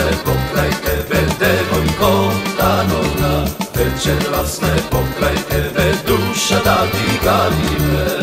własne, pokrajkę będę wojkota nona, wycie własne, pokrajkę będę dusza da i galimę.